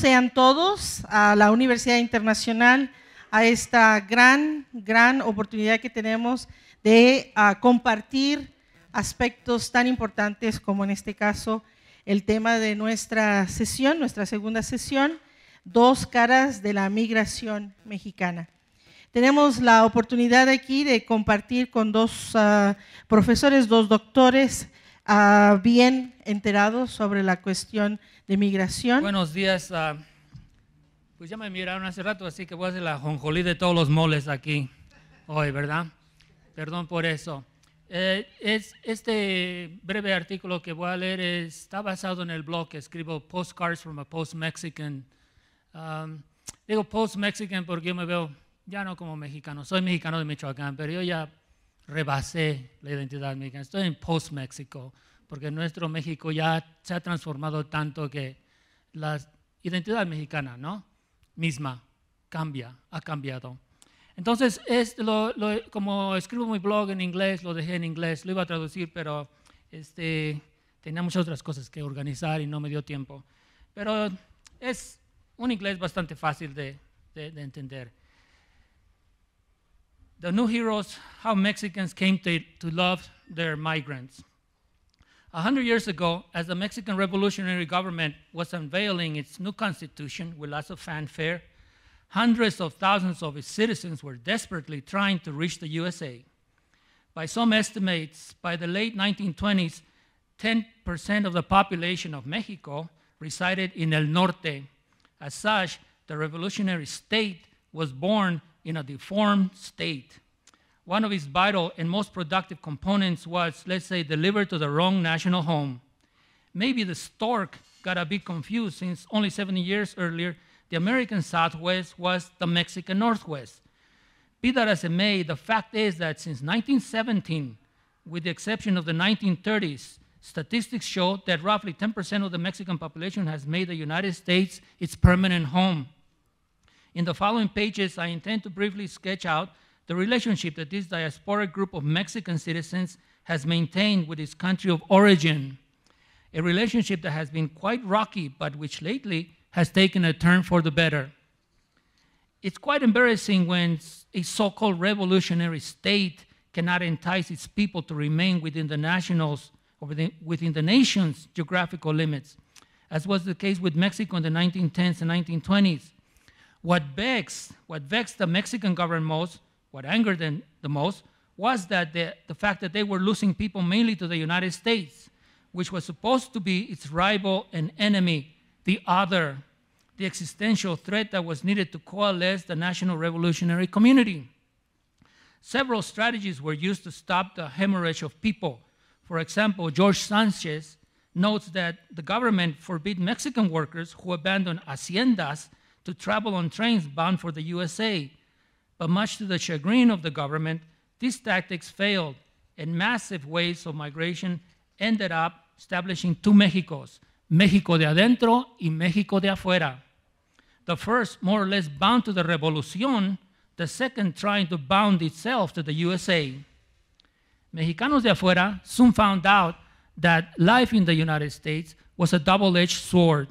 Sean todos a la Universidad Internacional, a esta gran, gran oportunidad que tenemos de uh, compartir aspectos tan importantes como en este caso el tema de nuestra sesión, nuestra segunda sesión, dos caras de la migración mexicana. Tenemos la oportunidad aquí de compartir con dos uh, profesores, dos doctores uh, bien enterados sobre la cuestión de migración. Buenos días. Uh, pues ya me miraron hace rato, así que voy a hacer la jonjolí de todos los moles aquí hoy, ¿verdad? Perdón por eso. Eh, es, este breve artículo que voy a leer está basado en el blog que escribo Postcards from a Post-Mexican. Um, digo Post-Mexican porque yo me veo ya no como mexicano, soy mexicano de Michoacán, pero yo ya rebasé la identidad mexicana. Estoy en Post-México porque nuestro México ya se ha transformado tanto que la identidad mexicana, ¿no? Misma, cambia, ha cambiado. Entonces, es lo, como escribo mi blog en inglés, lo dejé en inglés, lo iba a traducir, pero este, tenía muchas otras cosas que organizar y no me dio tiempo. Pero es un inglés bastante fácil de, de, de entender. The New Heroes, How Mexicans Came to, to Love Their Migrants. A hundred years ago, as the Mexican revolutionary government was unveiling its new constitution with lots of fanfare, hundreds of thousands of its citizens were desperately trying to reach the USA. By some estimates, by the late 1920s, 10% of the population of Mexico resided in El Norte. As such, the revolutionary state was born in a deformed state one of its vital and most productive components was, let's say, delivered to the wrong national home. Maybe the stork got a bit confused since only 70 years earlier, the American Southwest was the Mexican Northwest. Be that as it may, the fact is that since 1917, with the exception of the 1930s, statistics show that roughly 10% of the Mexican population has made the United States its permanent home. In the following pages, I intend to briefly sketch out the relationship that this diasporic group of Mexican citizens has maintained with its country of origin, a relationship that has been quite rocky, but which lately has taken a turn for the better. It's quite embarrassing when a so called revolutionary state cannot entice its people to remain within the nationals or within, within the nation's geographical limits, as was the case with Mexico in the 1910s and 1920s. What vexed, what vexed the Mexican government most what angered them the most was that the, the fact that they were losing people mainly to the United States, which was supposed to be its rival and enemy, the other, the existential threat that was needed to coalesce the national revolutionary community. Several strategies were used to stop the hemorrhage of people. For example, George Sanchez notes that the government forbid Mexican workers who abandoned haciendas to travel on trains bound for the USA but much to the chagrin of the government, these tactics failed, and massive waves of migration ended up establishing two Mexicos, México de adentro y México de afuera. The first, more or less bound to the revolution, the second trying to bound itself to the USA. Mexicanos de afuera soon found out that life in the United States was a double edged sword.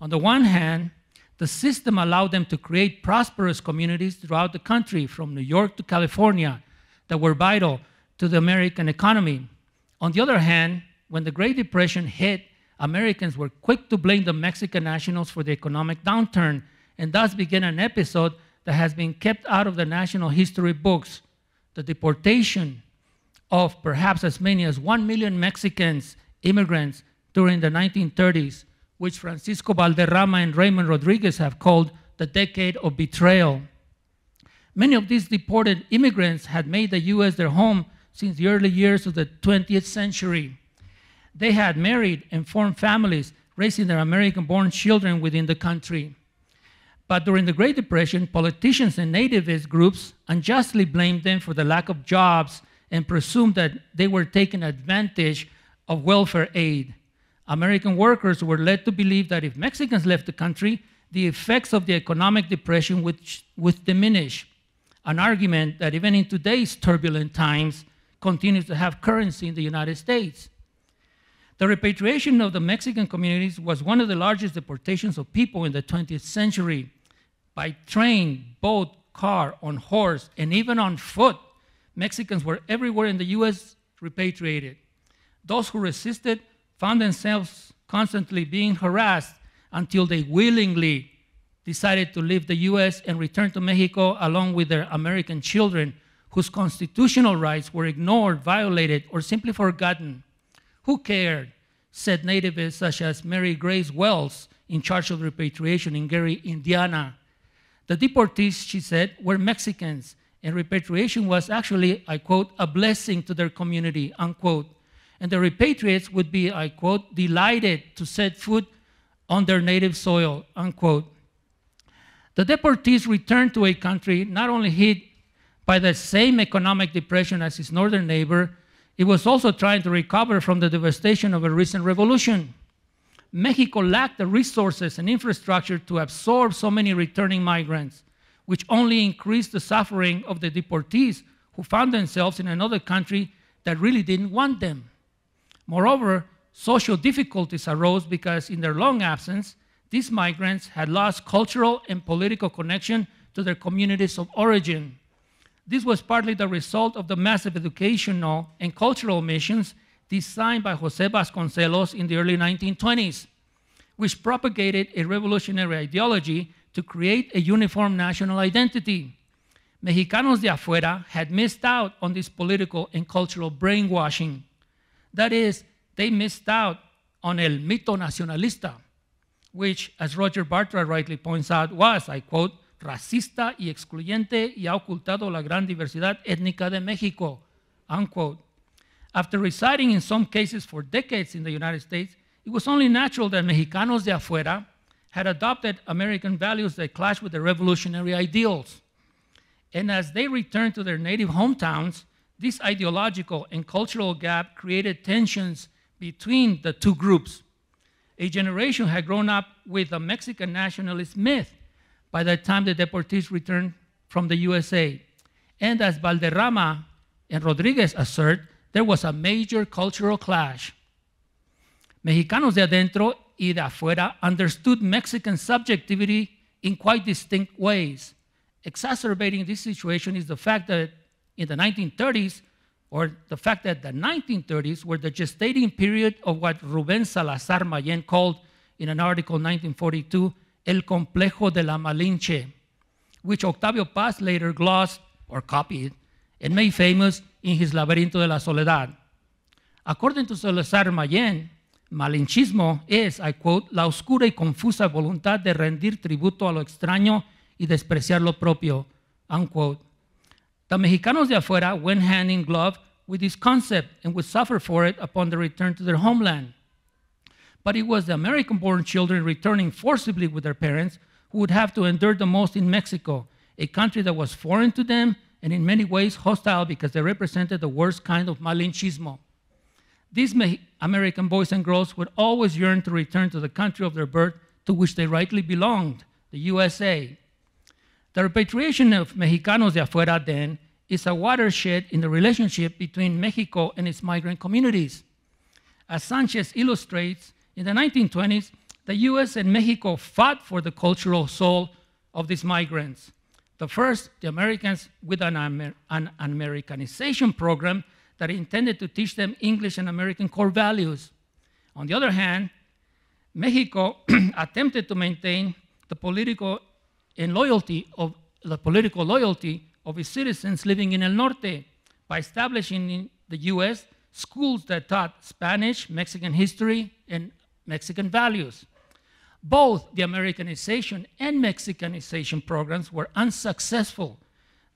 On the one hand, the system allowed them to create prosperous communities throughout the country, from New York to California, that were vital to the American economy. On the other hand, when the Great Depression hit, Americans were quick to blame the Mexican nationals for the economic downturn, and thus began an episode that has been kept out of the national history books the deportation of perhaps as many as 1 million Mexicans, immigrants, during the 1930s which Francisco Valderrama and Raymond Rodriguez have called the decade of betrayal. Many of these deported immigrants had made the US their home since the early years of the 20th century. They had married and formed families, raising their American born children within the country. But during the Great Depression, politicians and nativist groups unjustly blamed them for the lack of jobs and presumed that they were taking advantage of welfare aid. American workers were led to believe that if Mexicans left the country, the effects of the economic depression would, would diminish. An argument that even in today's turbulent times continues to have currency in the United States. The repatriation of the Mexican communities was one of the largest deportations of people in the 20th century. By train, boat, car, on horse, and even on foot, Mexicans were everywhere in the US repatriated. Those who resisted found themselves constantly being harassed until they willingly decided to leave the US and return to Mexico along with their American children whose constitutional rights were ignored, violated, or simply forgotten. Who cared? said nativists such as Mary Grace Wells, in charge of repatriation in Gary, Indiana. The deportees, she said, were Mexicans, and repatriation was actually, I quote, a blessing to their community, unquote. And the repatriates would be, I quote, delighted to set foot on their native soil, unquote. The deportees returned to a country not only hit by the same economic depression as its northern neighbor, it was also trying to recover from the devastation of a recent revolution. Mexico lacked the resources and infrastructure to absorb so many returning migrants, which only increased the suffering of the deportees who found themselves in another country that really didn't want them. Moreover, social difficulties arose because in their long absence, these migrants had lost cultural and political connection to their communities of origin. This was partly the result of the massive educational and cultural missions designed by Jose Vasconcelos in the early 1920s, which propagated a revolutionary ideology to create a uniform national identity. Mexicanos de afuera had missed out on this political and cultural brainwashing. That is, they missed out on el mito nacionalista, which, as Roger Bartra rightly points out, was, I quote, racista y excluyente y ha ocultado la gran diversidad étnica de México, unquote. After residing in some cases for decades in the United States, it was only natural that Mexicanos de afuera had adopted American values that clashed with their revolutionary ideals. And as they returned to their native hometowns, this ideological and cultural gap created tensions between the two groups. A generation had grown up with a Mexican nationalist myth by the time the deportees returned from the USA. And as Valderrama and Rodriguez assert, there was a major cultural clash. Mexicanos de adentro y de afuera understood Mexican subjectivity in quite distinct ways. Exacerbating this situation is the fact that in the 1930s, or the fact that the 1930s were the gestating period of what Rubén Salazar Mayen called in an article in 1942 El Complejo de la Malinche, which Octavio Paz later glossed or copied and made famous in his Laberinto de la Soledad. According to Salazar Mayen, malinchismo es, I quote, la oscura y confusa voluntad de rendir tributo a lo extraño y despreciar lo propio, unquote. The Mexicanos de afuera went hand in glove with this concept and would suffer for it upon the return to their homeland. But it was the American born children returning forcibly with their parents who would have to endure the most in Mexico, a country that was foreign to them and in many ways hostile because they represented the worst kind of malinchismo. These American boys and girls would always yearn to return to the country of their birth to which they rightly belonged, the USA. The repatriation of Mexicanos de afuera, then, is a watershed in the relationship between Mexico and its migrant communities. As Sanchez illustrates, in the 1920s, the US and Mexico fought for the cultural soul of these migrants. The first, the Americans with an, Amer an Americanization program that intended to teach them English and American core values. On the other hand, Mexico attempted to maintain the political and loyalty of the political loyalty of its citizens living in El Norte by establishing in the US schools that taught Spanish, Mexican history, and Mexican values. Both the Americanization and Mexicanization programs were unsuccessful.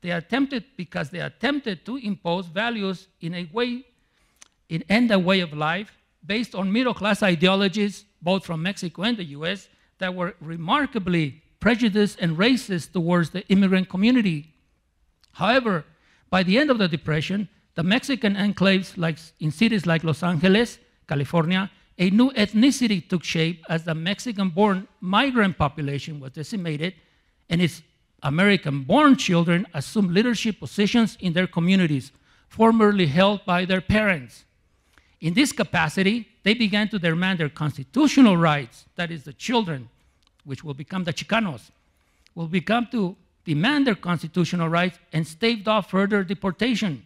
They attempted, because they attempted to impose values in a way, in, and a way of life based on middle class ideologies, both from Mexico and the US, that were remarkably prejudiced and racist towards the immigrant community. However, by the end of the Depression, the Mexican enclaves like, in cities like Los Angeles, California, a new ethnicity took shape as the Mexican born migrant population was decimated and its American born children assumed leadership positions in their communities, formerly held by their parents. In this capacity, they began to demand their constitutional rights, that is, the children, which will become the Chicanos, will become to demand their constitutional rights and staved off further deportation.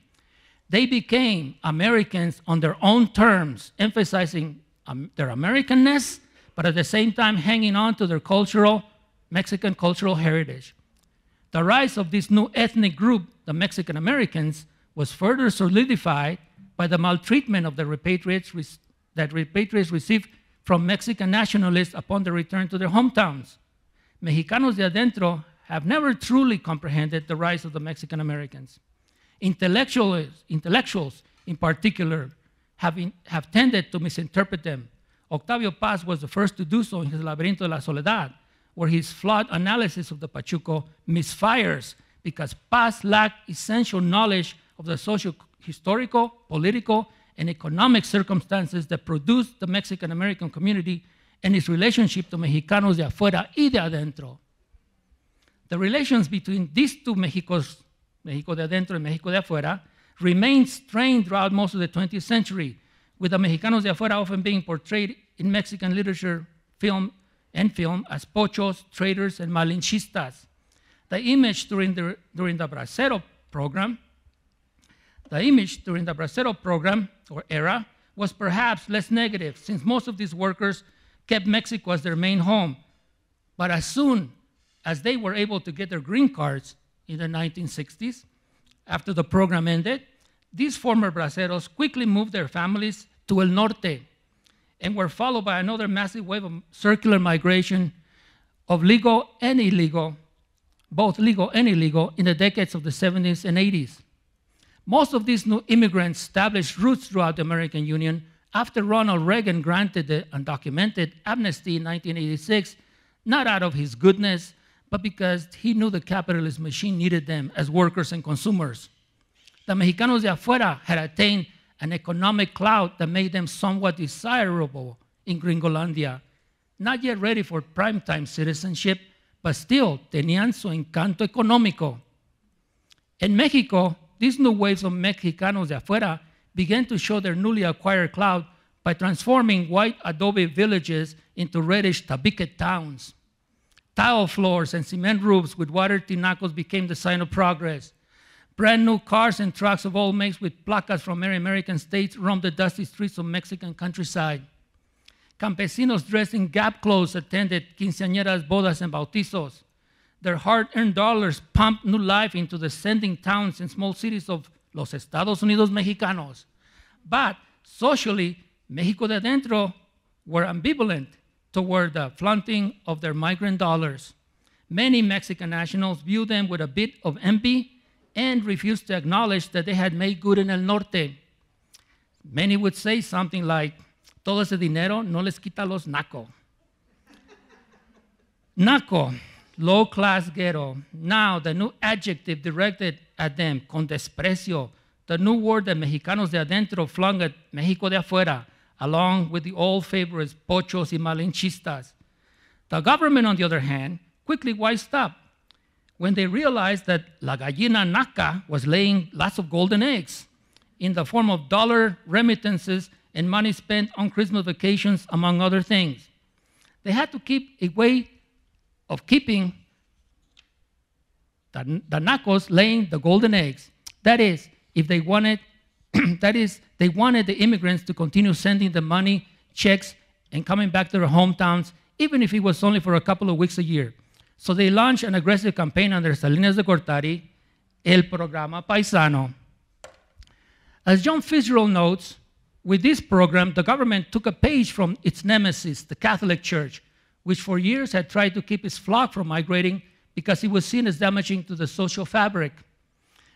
They became Americans on their own terms, emphasizing um, their Americanness, but at the same time hanging on to their cultural, Mexican cultural heritage. The rise of this new ethnic group, the Mexican Americans, was further solidified by the maltreatment of the repatriates re- that repatriates received from Mexican nationalists upon their return to their hometowns. Mexicanos de adentro have never truly comprehended the rise of the Mexican Americans. Intellectuals, intellectuals in particular, have, in, have tended to misinterpret them. Octavio Paz was the first to do so in his Laberinto de la Soledad, where his flawed analysis of the Pachuco misfires because Paz lacked essential knowledge of the social, historical, political, and economic circumstances that produced the Mexican American community and its relationship to Mexicanos de afuera y de adentro. The relations between these two Mexicos, Mexico de adentro and Mexico de afuera, remained strained throughout most of the 20th century, with the Mexicanos de afuera often being portrayed in Mexican literature, film, and film as pochos, traitors, and malinchistas. The image during the, during the Bracero program, the image during the Bracero program or era was perhaps less negative, since most of these workers kept Mexico as their main home. But as soon as they were able to get their green cards in the 1960s, after the program ended, these former braceros quickly moved their families to El Norte and were followed by another massive wave of circular migration of legal and illegal, both legal and illegal, in the decades of the 70s and 80s. Most of these new immigrants established roots throughout the American Union after Ronald Reagan granted the undocumented amnesty in 1986, not out of his goodness, but because he knew the capitalist machine needed them as workers and consumers. The Mexicanos de afuera had attained an economic clout that made them somewhat desirable in Gringolandia. Not yet ready for primetime citizenship, but still tenían su encanto económico. In Mexico, these new waves of Mexicanos de afuera began to show their newly acquired clout by transforming white adobe villages into reddish tabique towns. Tile floors and cement roofs with water tinacos became the sign of progress. Brand new cars and trucks of all makes with placas from many American states roamed the dusty streets of Mexican countryside. Campesinos dressed in Gap clothes attended quinceañeras, bodas, and bautizos. Their hard earned dollars pumped new life into the sending towns and small cities of los Estados Unidos Mexicanos. But socially, Mexico de adentro were ambivalent toward the flaunting of their migrant dollars. Many Mexican nationals viewed them with a bit of envy and refused to acknowledge that they had made good in El Norte. Many would say something like, todo ese dinero no les quita los naco. Naco, low class ghetto. Now, the new adjective directed at them, con desprecio, the new word that Mexicanos de adentro flung at Mexico de afuera, along with the old favorites, pochos y malinchistas. The government, on the other hand, quickly wised up when they realized that La Gallina Naca was laying lots of golden eggs in the form of dollar remittances and money spent on Christmas vacations, among other things. They had to keep a way of keeping the, the Nacos laying the golden eggs. That is, if they wanted, that is, they wanted the immigrants to continue sending the money, checks, and coming back to their hometowns, even if it was only for a couple of weeks a year. So they launched an aggressive campaign under Salinas de Gortari, El Programa Paisano. As John Fitzgerald notes, with this program, the government took a page from its nemesis, the Catholic Church, which for years had tried to keep its flock from migrating because it was seen as damaging to the social fabric.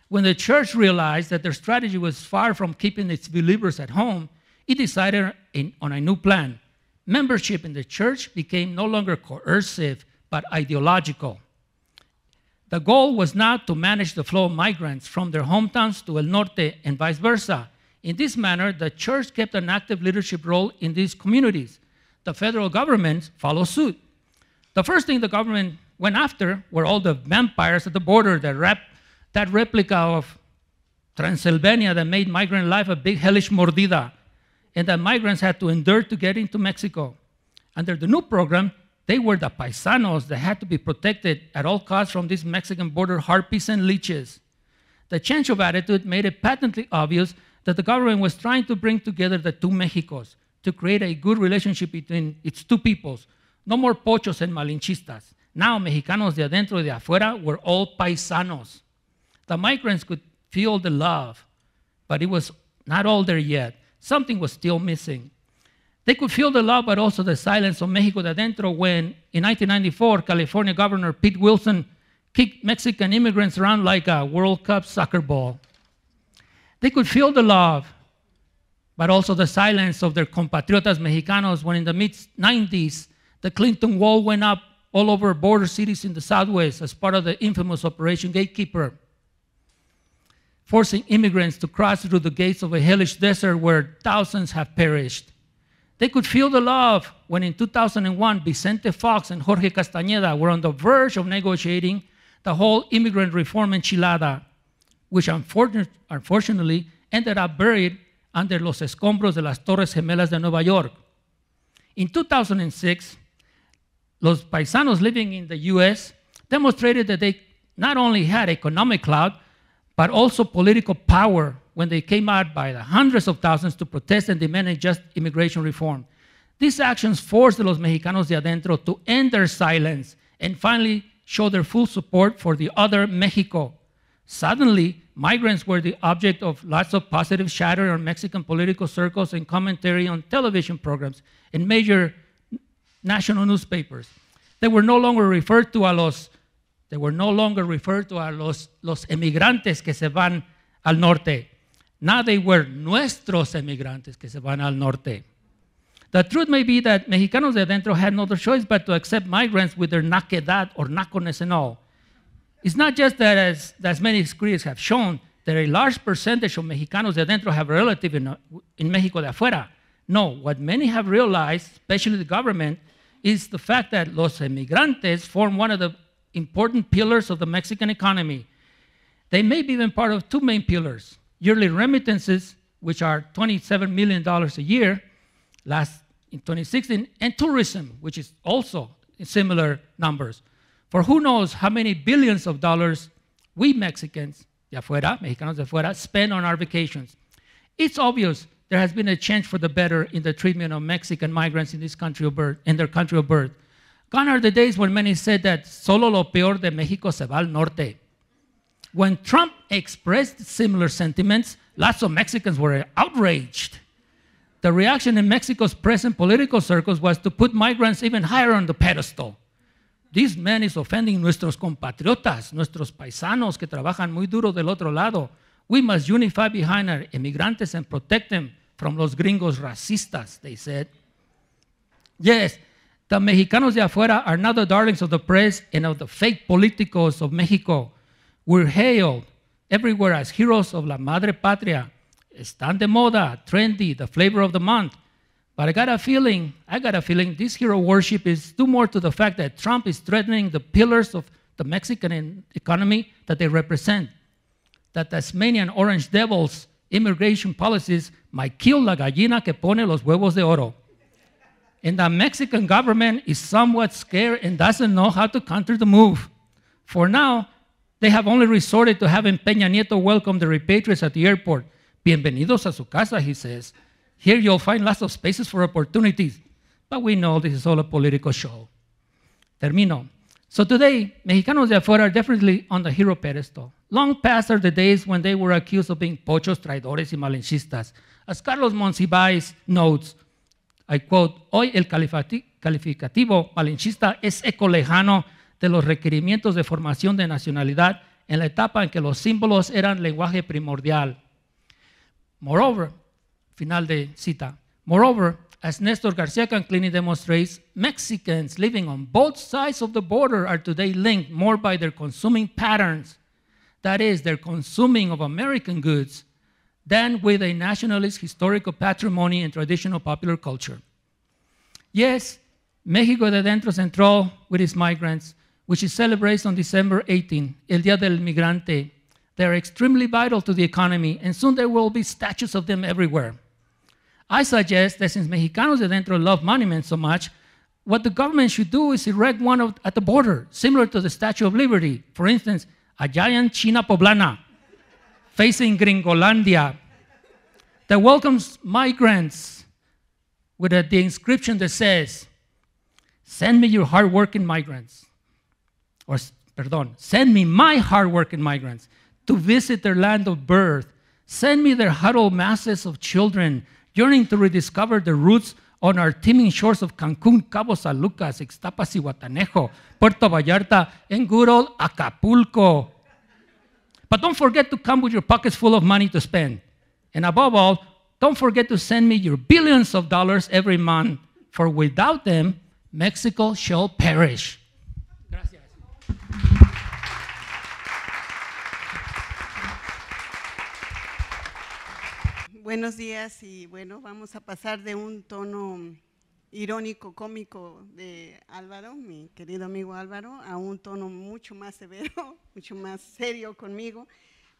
When the church realized that their strategy was far from keeping its believers at home, it decided in, on a new plan. Membership in the church became no longer coercive, but ideological. The goal was not to manage the flow of migrants from their hometowns to El Norte and vice versa. In this manner, the church kept an active leadership role in these communities. The federal government followed suit. The first thing the government went after were all the vampires at the border that, rap, that replica of Transylvania that made migrant life a big hellish mordida. and that migrants had to endure to get into Mexico. Under the new program, they were the paisanos that had to be protected at all costs from these Mexican border harpies and leeches. The change of attitude made it patently obvious that the government was trying to bring together the two Mexicos to create a good relationship between its two peoples. No more pochos and malinchistas. Now, Mexicanos de adentro y de afuera were all paisanos. The migrants could feel the love, but it was not all there yet. Something was still missing. They could feel the love, but also the silence of Mexico de adentro when, in 1994, California Governor Pete Wilson kicked Mexican immigrants around like a World Cup soccer ball. They could feel the love, but also the silence of their compatriotas mexicanos when in the mid 90s, the Clinton wall went up all over border cities in the Southwest as part of the infamous Operation Gatekeeper, forcing immigrants to cross through the gates of a hellish desert where thousands have perished. They could feel the love when in 2001, Vicente Fox and Jorge Castañeda were on the verge of negotiating the whole immigrant reform enchilada, which unfortunately ended up buried under los escombros de las Torres Gemelas de Nueva York. In 2006, los paisanos living in the US demonstrated that they not only had economic clout, but also political power when they came out by the hundreds of thousands to protest and demand just immigration reform. These actions forced los mexicanos de adentro to end their silence and finally show their full support for the other Mexico. Suddenly, migrants were the object of lots of positive chatter on Mexican political circles and commentary on television programs and major national newspapers. They were no longer referred to a los, they were no longer referred to a los, los emigrantes que se van al norte. Now they were nuestros emigrantes que se van al norte. The truth may be that Mexicanos de adentro had no other choice but to accept migrants with their naquedad or nacones and all. It's not just that, as, as many screens have shown, that a large percentage of Mexicanos de adentro have a relative in, in Mexico de afuera. No, what many have realized, especially the government, is the fact that los emigrantes form one of the important pillars of the Mexican economy. They may be even part of two main pillars yearly remittances, which are $27 million a year last in 2016, and tourism, which is also similar numbers. For who knows how many billions of dollars we Mexicans de afuera, Mexicanos de afuera, spend on our vacations. It's obvious there has been a change for the better in the treatment of Mexican migrants in this country of birth, in their country of birth. Gone are the days when many said that solo lo peor de Mexico se va al norte. When Trump expressed similar sentiments, lots of Mexicans were outraged. The reaction in Mexico's present political circles was to put migrants even higher on the pedestal. This man is offending nuestros compatriotas, nuestros paisanos que trabajan muy duro del otro lado. We must unify behind our immigrantes and protect them from los gringos racistas, they said. Yes, the Mexicanos de afuera are now the darlings of the press and of the fake politicos of Mexico. We're hailed everywhere as heroes of la madre patria. Están de moda, trendy, the flavor of the month. But I got a feeling, I got a feeling this hero worship is due more to the fact that Trump is threatening the pillars of the Mexican economy that they represent. That Tasmanian orange devils immigration policies might kill la gallina que pone los huevos de oro. And the Mexican government is somewhat scared and doesn't know how to counter the move. For now, they have only resorted to having Peña Nieto welcome the repatriates at the airport. Bienvenidos a su casa, he says. Here you'll find lots of spaces for opportunities. But we know this is all a political show. Termino. So today, Mexicanos de afuera are definitely on the hero pedestal. Long past are the days when they were accused of being pochos, traidores y malinchistas. As Carlos Monsiváis notes, I quote, hoy el calificativo malinchista es eco lejano de los requerimientos de formación de nacionalidad en la etapa en que los símbolos eran lenguaje primordial. Moreover, final de cita, moreover, as Nestor Garcia Canclini demonstrates, Mexicans living on both sides of the border are today linked more by their consuming patterns, that is, their consuming of American goods, than with a nationalist historical patrimony and traditional popular culture. Yes, Mexico de Dentro Central, with its migrants, which is celebrated on December 18, El Día del Migrante, they are extremely vital to the economy, and soon there will be statues of them everywhere. I suggest that since Mexicanos de dentro love monuments so much, what the government should do is erect one of, at the border, similar to the Statue of Liberty. For instance, a giant China poblana facing Gringolandia that welcomes migrants with a, the inscription that says, Send me your hardworking migrants. Or, perdón, send me my hardworking migrants to visit their land of birth. Send me their huddled masses of children yearning to rediscover the roots on our teeming shores of Cancun, Cabo San Lucas, Ixtapas y Guatanejo, Puerto Vallarta, and good old Acapulco. But don't forget to come with your pockets full of money to spend. And above all, don't forget to send me your billions of dollars every month, for without them, Mexico shall perish. Buenos días y bueno, vamos a pasar de un tono irónico, cómico de Álvaro, mi querido amigo Álvaro, a un tono mucho más severo, mucho más serio conmigo.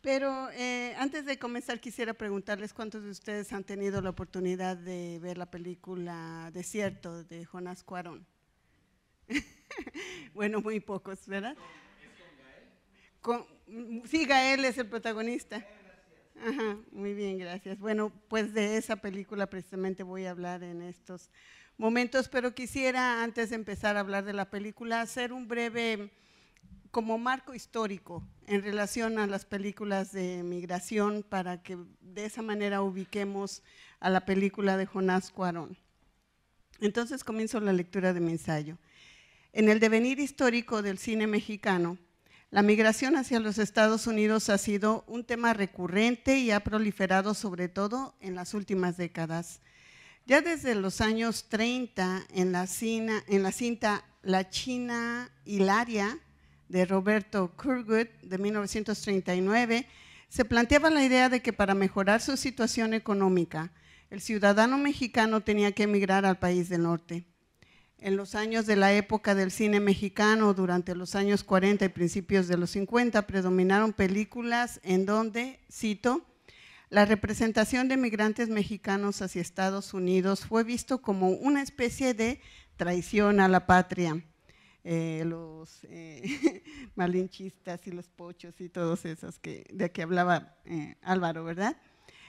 Pero eh, antes de comenzar quisiera preguntarles cuántos de ustedes han tenido la oportunidad de ver la película Desierto de Jonas Cuarón. bueno, muy pocos, ¿verdad? Con, sí, Gael es el protagonista. Muy bien, gracias. Bueno, pues de esa película precisamente voy a hablar en estos momentos, pero quisiera antes de empezar a hablar de la película hacer un breve como marco histórico en relación a las películas de migración para que de esa manera ubiquemos a la película de Jonás Cuarón. Entonces comienzo la lectura de mi ensayo. En el devenir histórico del cine mexicano, la migración hacia los Estados Unidos ha sido un tema recurrente y ha proliferado sobre todo en las últimas décadas. Ya desde los años 30, en la, cinta La China Hilaria de Roberto Kurgut de 1939, se planteaba la idea de que para mejorar su situación económica, el ciudadano mexicano tenía que emigrar al país del norte en los años de la época del cine mexicano, durante los años 40 y principios de los 50, predominaron películas en donde, cito, la representación de migrantes mexicanos hacia Estados Unidos fue visto como una especie de traición a la patria. Eh, los eh, malinchistas y los pochos y todos esos que, de que hablaba eh, Álvaro, ¿verdad?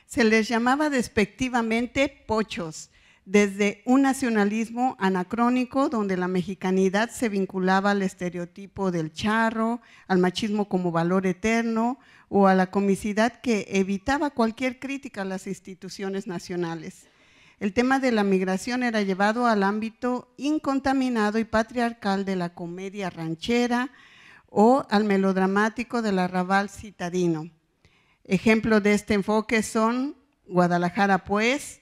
Se les llamaba despectivamente pochos desde un nacionalismo anacrónico donde la mexicanidad se vinculaba al estereotipo del charro, al machismo como valor eterno o a la comicidad que evitaba cualquier crítica a las instituciones nacionales. El tema de la migración era llevado al ámbito incontaminado y patriarcal de la comedia ranchera o al melodramático del arrabal citadino. Ejemplos de este enfoque son Guadalajara, pues,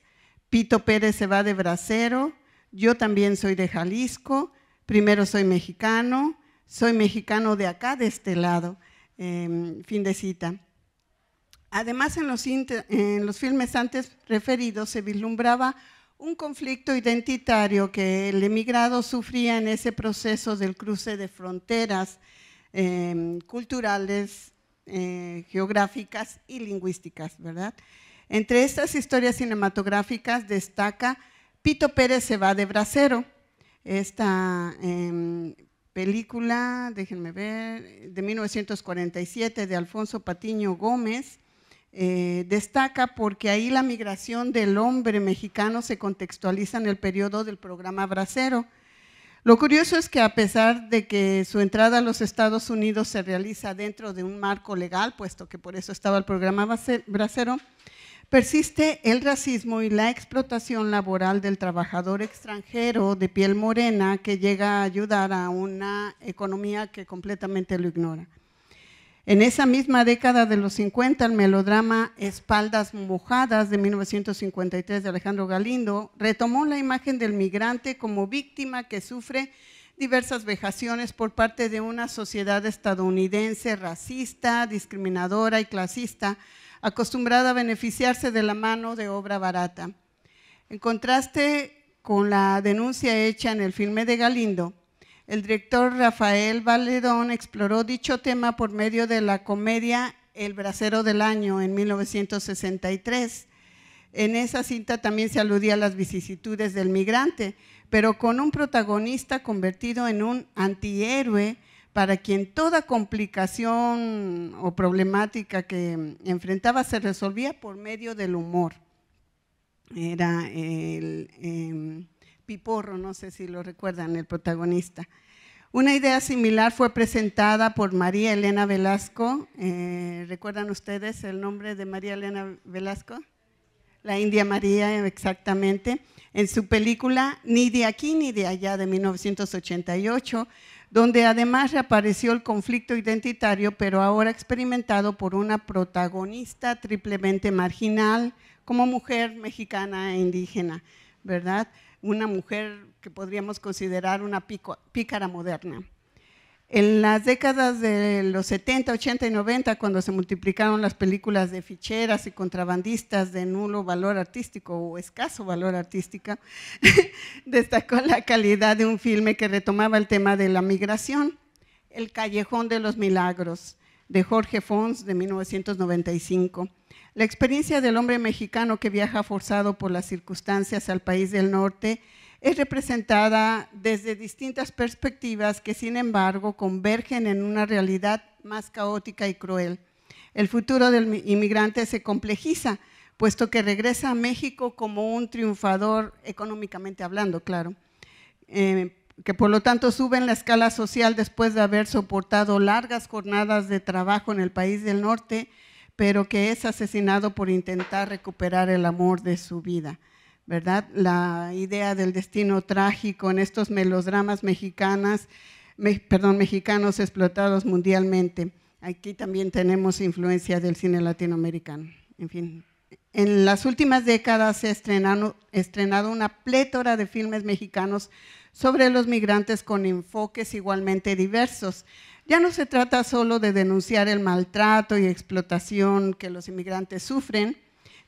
Pito Pérez se va de bracero, yo también soy de Jalisco, primero soy mexicano, soy mexicano de acá, de este lado, em, fin de cita. Además, en los, en los filmes antes referidos se vislumbraba un conflicto identitario que el emigrado sufría en ese proceso del cruce de fronteras em, culturales, eh, geográficas y lingüísticas, ¿verdad? Entre estas historias cinematográficas destaca Pito Pérez se va de bracero, esta em, película, déjenme ver, de 1947 de Alfonso Patiño Gómez, eh, destaca porque ahí la migración del hombre mexicano se contextualiza en el periodo del programa Bracero. Lo curioso es que a pesar de que su entrada a los Estados Unidos se realiza dentro de un marco legal, puesto que por eso estaba el programa Bracero, Persiste el racismo y la explotación laboral del trabajador extranjero de piel morena que llega a ayudar a una economía que completamente lo ignora. En esa misma década de los 50, el melodrama Espaldas Mojadas de 1953 de Alejandro Galindo retomó la imagen del migrante como víctima que sufre diversas vejaciones por parte de una sociedad estadounidense racista, discriminadora y clasista, acostumbrada a beneficiarse de la mano de obra barata. En contraste con la denuncia hecha en el filme de Galindo, el director Rafael Valedón exploró dicho tema por medio de la comedia El bracero del año en 1963. En esa cinta también se aludía a las vicisitudes del migrante, pero con un protagonista convertido en un antihéroe para quien toda complicación o problemática que enfrentaba se resolvía por medio del humor. Era el em, Piporro, no sé si lo recuerdan, el protagonista. Una idea similar fue presentada por María Elena Velasco. Eh, ¿Recuerdan ustedes el nombre de María Elena Velasco? La India María, exactamente. En su película Ni de aquí ni de allá de 1988 donde además reapareció el conflicto identitario, pero ahora experimentado por una protagonista triplemente marginal como mujer mexicana e indígena, ¿verdad? Una mujer que podríamos considerar una pícara moderna. En las décadas de los 70, 80 y 90, cuando se multiplicaron las películas de ficheras y contrabandistas de nulo valor artístico o escaso valor artístico, destacó la calidad de un filme que retomaba el tema de la migración, El Callejón de los Milagros, de Jorge Fons, de 1995. La experiencia del hombre mexicano que viaja forzado por las circunstancias al país del norte es representada desde distintas perspectivas que sin embargo convergen en una realidad más caótica y cruel. El futuro del inmigrante se complejiza, puesto que regresa a México como un triunfador económicamente hablando, claro, eh, que por lo tanto sube en la escala social después de haber soportado largas jornadas de trabajo en el país del norte, pero que es asesinado por intentar recuperar el amor de su vida. ¿Verdad? La idea del destino trágico en estos melodramas mexicanas, perdón, mexicanos explotados mundialmente. Aquí también tenemos influencia del cine latinoamericano. En fin, en las últimas décadas se ha estrenado, estrenado una plétora de filmes mexicanos sobre los migrantes con enfoques igualmente diversos. Ya no se trata solo de denunciar el maltrato y explotación que los inmigrantes sufren,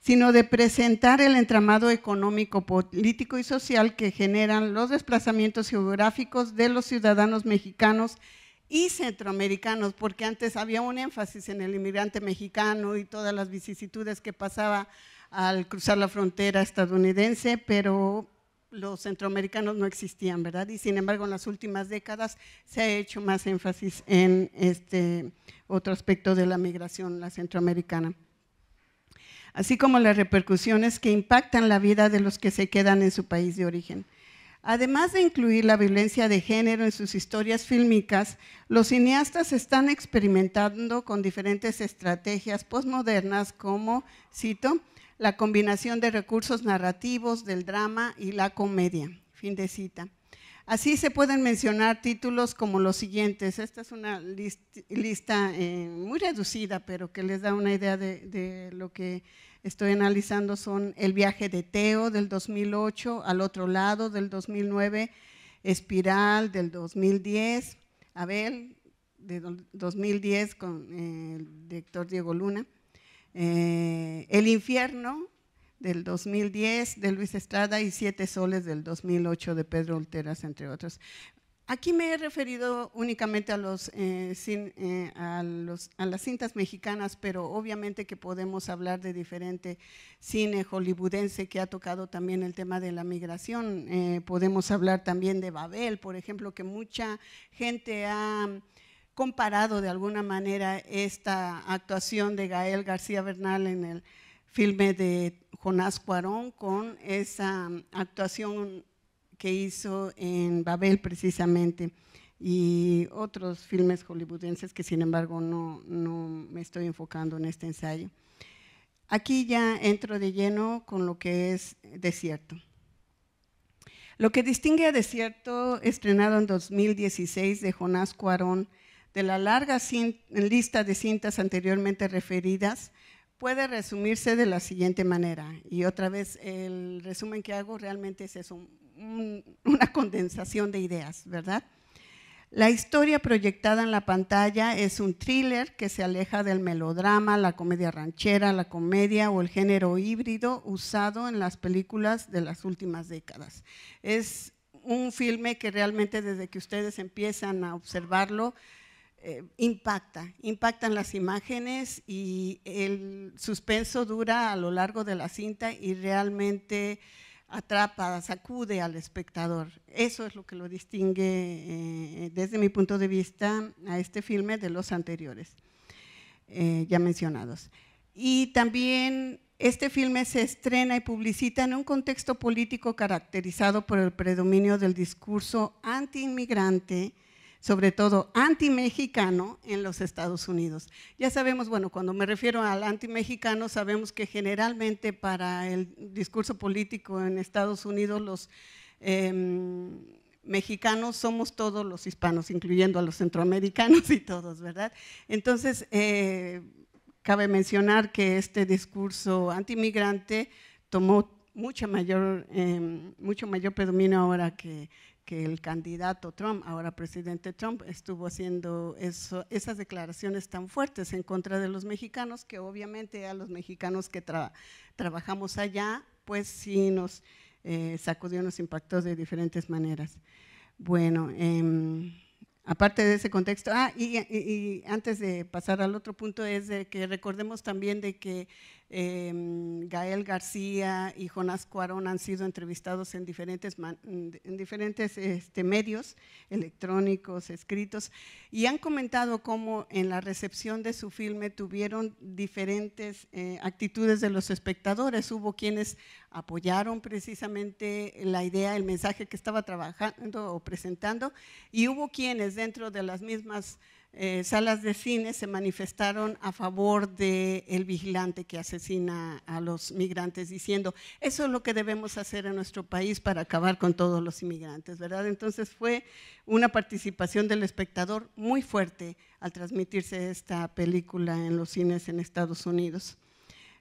sino de presentar el entramado económico, político y social que generan los desplazamientos geográficos de los ciudadanos mexicanos y centroamericanos, porque antes había un énfasis en el inmigrante mexicano y todas las vicisitudes que pasaba al cruzar la frontera estadounidense, pero los centroamericanos no existían, ¿verdad? Y sin embargo, en las últimas décadas se ha hecho más énfasis en este otro aspecto de la migración, la centroamericana así como las repercusiones que impactan la vida de los que se quedan en su país de origen. Además de incluir la violencia de género en sus historias fílmicas, los cineastas están experimentando con diferentes estrategias postmodernas como, cito, la combinación de recursos narrativos del drama y la comedia. Fin de cita. Así se pueden mencionar títulos como los siguientes. Esta es una lista eh, muy reducida, pero que les da una idea de, lo que estoy analizando. Son El viaje de Teo del 2008, Al otro lado del 2009, Espiral del 2010, Abel del 2010 con eh, el director Diego Luna, eh, El infierno del 2010 de Luis Estrada y Siete Soles del 2008 de Pedro Olteras, entre otros. Aquí me he referido únicamente a, los, eh, eh, a, los, a, las cintas mexicanas, pero obviamente que podemos hablar de diferente cine hollywoodense que ha tocado también el tema de la migración. Eh, podemos hablar también de Babel, por ejemplo, que mucha gente ha comparado de alguna manera esta actuación de Gael García Bernal en el filme de Jonás Cuarón con esa actuación que hizo en Babel precisamente y otros filmes hollywoodenses que sin embargo no, no me estoy enfocando en este ensayo. Aquí ya entro de lleno con lo que es Desierto. Lo que distingue a Desierto, estrenado en 2016 de Jonás Cuarón, de la larga lista de cintas anteriormente referidas, puede resumirse de la siguiente manera. Y otra vez, el resumen que hago realmente es una condensación de ideas, ¿verdad? La historia proyectada en la pantalla es un thriller que se aleja del melodrama, la comedia ranchera, la comedia o el género híbrido usado en las películas de las últimas décadas. Es un filme que realmente desde que ustedes empiezan a observarlo, eh, impacta, impactan las imágenes y el suspenso dura a lo largo de la cinta y realmente atrapa, sacude al espectador. Eso es lo que lo distingue eh, desde mi punto de vista a este filme de los anteriores, eh, ya mencionados. Y también este filme se estrena y publicita en un contexto político caracterizado por el predominio del discurso anti-inmigrante sobre todo anti-mexicano en los Estados Unidos. Ya sabemos, bueno, cuando me refiero al anti-mexicano, sabemos que generalmente para el discurso político en Estados Unidos los em, mexicanos somos todos los hispanos, incluyendo a los centroamericanos y todos, ¿verdad? Entonces, eh, cabe mencionar que este discurso anti-migrante tomó mayor, em, mucho mayor predominio ahora que que el candidato Trump, ahora presidente Trump, estuvo haciendo esas declaraciones tan fuertes en contra de los mexicanos, que obviamente a los mexicanos que trabajamos allá, pues sí nos eh, sacudió, nos impactó de diferentes maneras. Bueno, em, aparte de ese contexto, ah, y, y, antes de pasar al otro punto es de que recordemos también de que Em, Gael García y Jonás Cuarón han sido entrevistados en diferentes, en diferentes este, medios electrónicos, escritos, y han comentado cómo en la recepción de su filme tuvieron diferentes eh, actitudes de los espectadores. Hubo quienes apoyaron precisamente la idea, el mensaje que estaba trabajando o presentando, y hubo quienes dentro de las mismas eh, salas de cine se manifestaron a favor del el vigilante que asesina a los migrantes, diciendo, eso es lo que debemos hacer en nuestro país para acabar con todos los inmigrantes, ¿verdad? Entonces fue una participación del espectador muy fuerte al transmitirse esta película en los cines en Estados Unidos.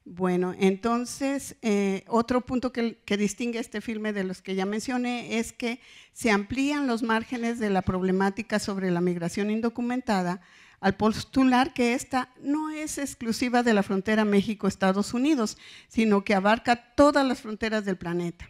Bueno, entonces, eh, otro punto que, distingue este filme de los que ya mencioné es que se amplían los márgenes de la problemática sobre la migración indocumentada al postular que esta no es exclusiva de la frontera México-Estados Unidos, sino que abarca todas las fronteras del planeta.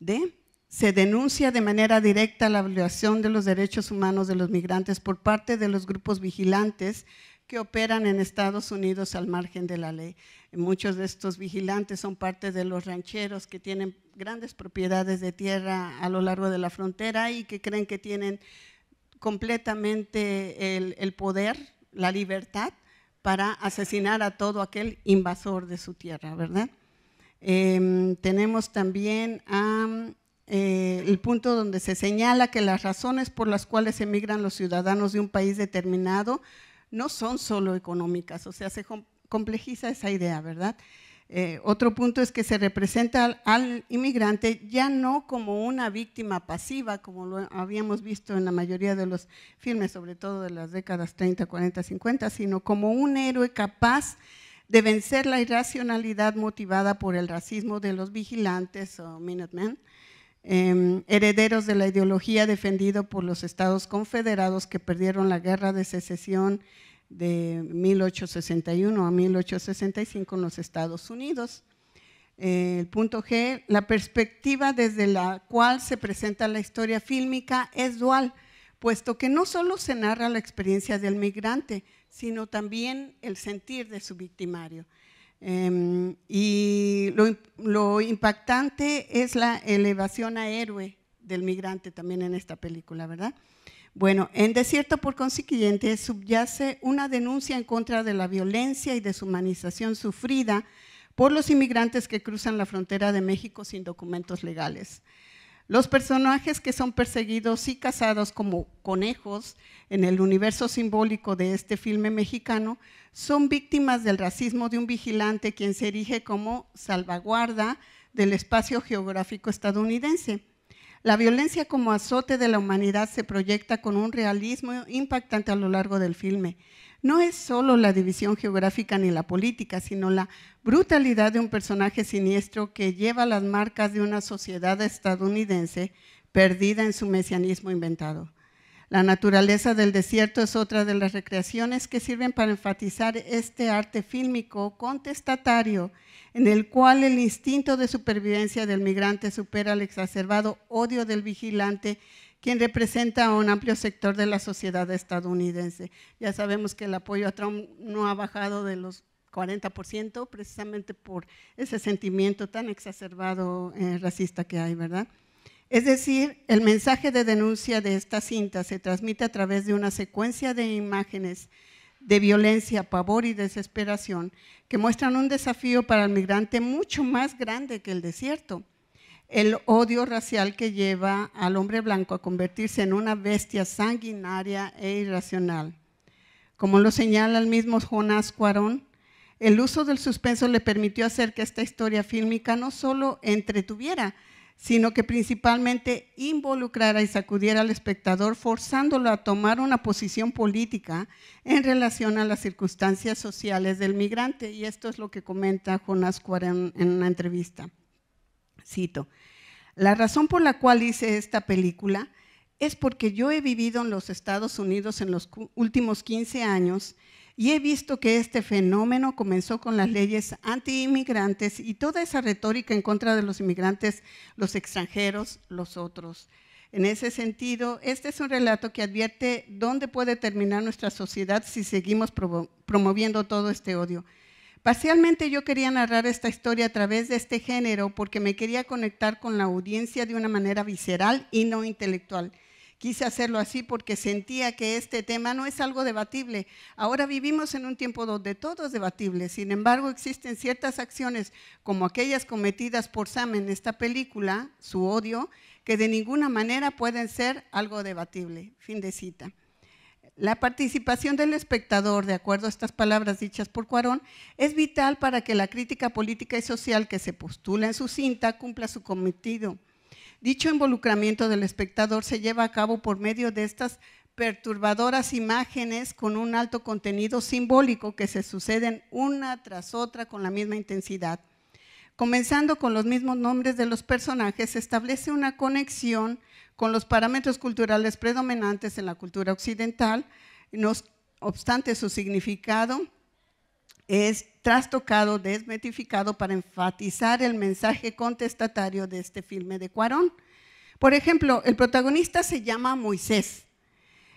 D. Se denuncia de manera directa la violación de los derechos humanos de los migrantes por parte de los grupos vigilantes que operan en Estados Unidos al margen de la ley. Muchos de estos vigilantes son parte de los rancheros que tienen grandes propiedades de tierra a lo largo de la frontera y que creen que tienen completamente el, poder, la libertad para asesinar a todo aquel invasor de su tierra, ¿verdad? Em, tenemos también eh, el punto donde se señala que las razones por las cuales emigran los ciudadanos de un país determinado no son solo económicas, o sea, se complejiza esa idea, ¿verdad? Eh, otro punto es que se representa al, inmigrante ya no como una víctima pasiva, como lo habíamos visto en la mayoría de los filmes, sobre todo de las décadas 30, 40, 50, sino como un héroe capaz de vencer la irracionalidad motivada por el racismo de los vigilantes o Minutemen, em, herederos de la ideología defendida por los Estados Confederados que perdieron la guerra de secesión de 1861 a 1865 en los Estados Unidos. Eh, el punto G, la perspectiva desde la cual se presenta la historia fílmica es dual, puesto que no solo se narra la experiencia del migrante, sino también el sentir de su victimario. Em, y lo, lo, impactante es la elevación a héroe del migrante también en esta película, ¿verdad? Bueno, en Desierto, por consiguiente, subyace una denuncia en contra de la violencia y deshumanización sufrida por los inmigrantes que cruzan la frontera de México sin documentos legales. Los personajes que son perseguidos y cazados como conejos en el universo simbólico de este filme mexicano son víctimas del racismo de un vigilante quien se erige como salvaguarda del espacio geográfico estadounidense. La violencia como azote de la humanidad se proyecta con un realismo impactante a lo largo del filme. No es solo la división geográfica ni la política, sino la brutalidad de un personaje siniestro que lleva las marcas de una sociedad estadounidense perdida en su mesianismo inventado. La naturaleza del desierto es otra de las recreaciones que sirven para enfatizar este arte fílmico contestatario en el cual el instinto de supervivencia del migrante supera el exacerbado odio del vigilante quien representa a un amplio sector de la sociedad estadounidense. Ya sabemos que el apoyo a Trump no ha bajado de los 40%, precisamente por ese sentimiento tan exacerbado eh, racista que hay, ¿verdad? Es decir, el mensaje de denuncia de esta cinta se transmite a través de una secuencia de imágenes de violencia, pavor y desesperación que muestran un desafío para el migrante mucho más grande que el desierto. El odio racial que lleva al hombre blanco a convertirse en una bestia sanguinaria e irracional. Como lo señala el mismo Jonás Cuarón, el uso del suspenso le permitió hacer que esta historia fílmica no solo entretuviera, sino que principalmente involucrara y sacudiera al espectador, forzándolo a tomar una posición política en relación a las circunstancias sociales del migrante. Y esto es lo que comenta Jonás Cuarón en una entrevista. Cito, la razón por la cual hice esta película es porque yo he vivido en los Estados Unidos en los últimos 15 años y he visto que este fenómeno comenzó con las leyes anti-inmigrantes y toda esa retórica en contra de los inmigrantes, los extranjeros, los otros. En ese sentido, este es un relato que advierte dónde puede terminar nuestra sociedad si seguimos promoviendo todo este odio. Parcialmente yo quería narrar esta historia a través de este género porque me quería conectar con la audiencia de una manera visceral y no intelectual. Quise hacerlo así porque sentía que este tema no es algo debatible. Ahora vivimos en un tiempo donde todo es debatible. Sin embargo, existen ciertas acciones como aquellas cometidas por Sam en esta película, su odio, que de ninguna manera pueden ser algo debatible. Fin de cita. La participación del espectador, de acuerdo a estas palabras dichas por Cuarón, es vital para que la crítica política y social que se postula en su cinta cumpla su cometido Dicho involucramiento del espectador se lleva a cabo por medio de estas perturbadoras imágenes con un alto contenido simbólico que se suceden una tras otra con la misma intensidad. Comenzando con los mismos nombres de los personajes, se establece una conexión con los parámetros culturales predominantes en la cultura occidental, no obstante su significado es trastocado, desmetificado para enfatizar el mensaje contestatario de este filme de Cuarón. Por ejemplo, el protagonista se llama Moisés,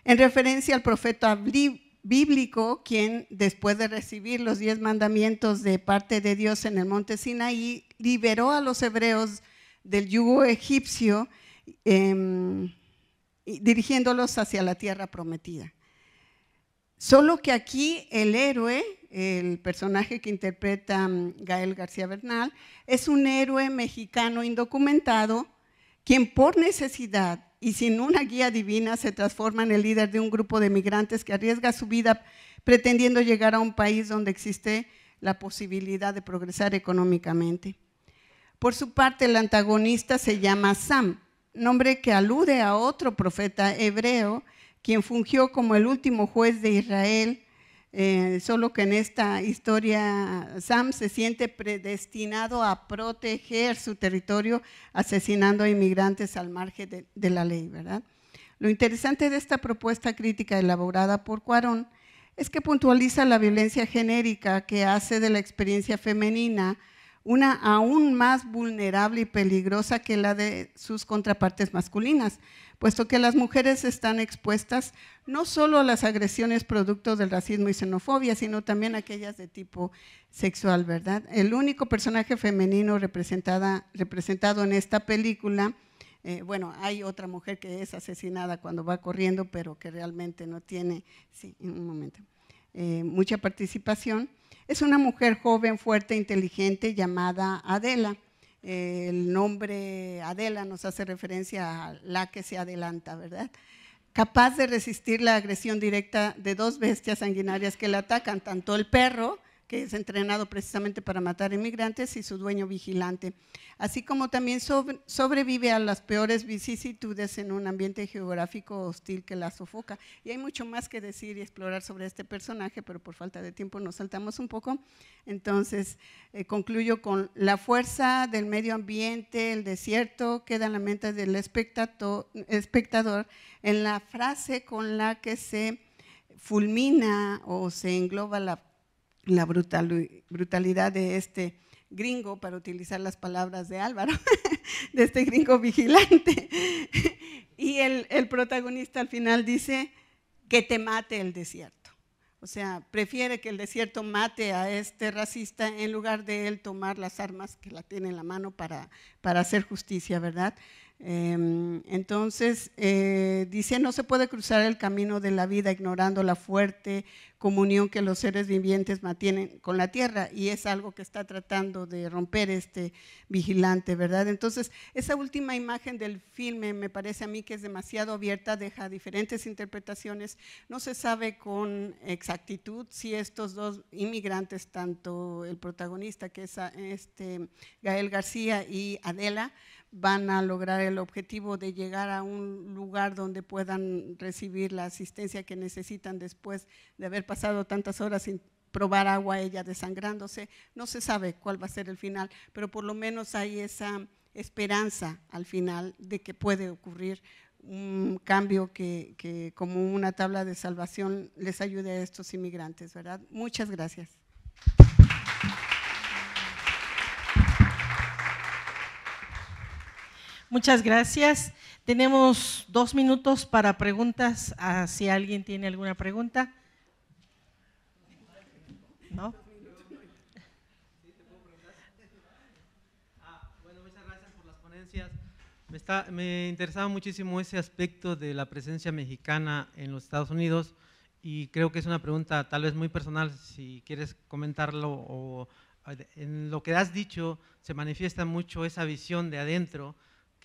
en referencia al profeta bíblico, quien después de recibir los diez mandamientos de parte de Dios en el monte Sinaí, liberó a los hebreos del yugo egipcio, em, dirigiéndolos hacia la tierra prometida. Solo que aquí el héroe el personaje que interpreta mm, Gael García Bernal, es un héroe mexicano indocumentado quien por necesidad y sin una guía divina se transforma en el líder de un grupo de migrantes que arriesga su vida pretendiendo llegar a un país donde existe la posibilidad de progresar económicamente. Por su parte, el antagonista se llama Sam, nombre que alude a otro profeta hebreo, quien fungió como el último juez de Israel eh, solo que en esta historia Sam se siente predestinado a proteger su territorio asesinando a inmigrantes al margen de, la ley, ¿verdad? Lo interesante de esta propuesta crítica elaborada por Cuarón es que puntualiza la violencia genérica que hace de la experiencia femenina una aún más vulnerable y peligrosa que la de sus contrapartes masculinas, puesto que las mujeres están expuestas no solo a las agresiones producto del racismo y xenofobia, sino también a aquellas de tipo sexual, ¿verdad? El único personaje femenino representado en esta película, eh, bueno, hay otra mujer que es asesinada cuando va corriendo, pero que realmente no tiene, sí, un momento, eh, mucha participación. Es una mujer joven, fuerte, inteligente, llamada Adela el nombre Adela nos hace referencia a la que se adelanta, ¿verdad? Capaz de resistir la agresión directa de dos bestias sanguinarias que la atacan, tanto el perro que es entrenado precisamente para matar inmigrantes, y su dueño vigilante, así como también sobrevive a las peores vicisitudes en un ambiente geográfico hostil que la sofoca. Y hay mucho más que decir y explorar sobre este personaje, pero por falta de tiempo nos saltamos un poco. Entonces, eh, concluyo con la fuerza del medio ambiente, el desierto, queda en la mente del espectador en la frase con la que se fulmina o se engloba la la brutalidad de este gringo, para utilizar las palabras de Álvaro, de este gringo vigilante, Y el, el protagonista al final dice que te mate el desierto. O sea, prefiere que el desierto mate a este racista en lugar de él tomar las armas que la tiene en la mano para, para hacer justicia, ¿verdad? Em, entonces, eh, dice, no se puede cruzar el camino de la vida ignorando la fuerte comunión que los seres vivientes mantienen con la tierra y es algo que está tratando de romper este vigilante, ¿verdad? Entonces, esa última imagen del filme me parece a mí que es demasiado abierta, deja diferentes interpretaciones, no se sabe con exactitud si estos dos inmigrantes, tanto el protagonista que es este Gael García y Adela, van a lograr el objetivo de llegar a un lugar donde puedan recibir la asistencia que necesitan después de haber pasado tantas horas sin probar agua ella desangrándose. No se sabe cuál va a ser el final, pero por lo menos hay esa esperanza al final de que puede ocurrir un cambio que, que como una tabla de salvación les ayude a estos inmigrantes, ¿verdad? Muchas gracias. Muchas gracias. Tenemos dos minutos para preguntas, ah, si alguien tiene alguna pregunta. ¿No? Me, está, me interesaba muchísimo ese aspecto de la presencia mexicana en los Estados Unidos y creo que es una pregunta tal vez muy personal, si quieres comentarlo o en lo que has dicho se manifiesta mucho esa visión de adentro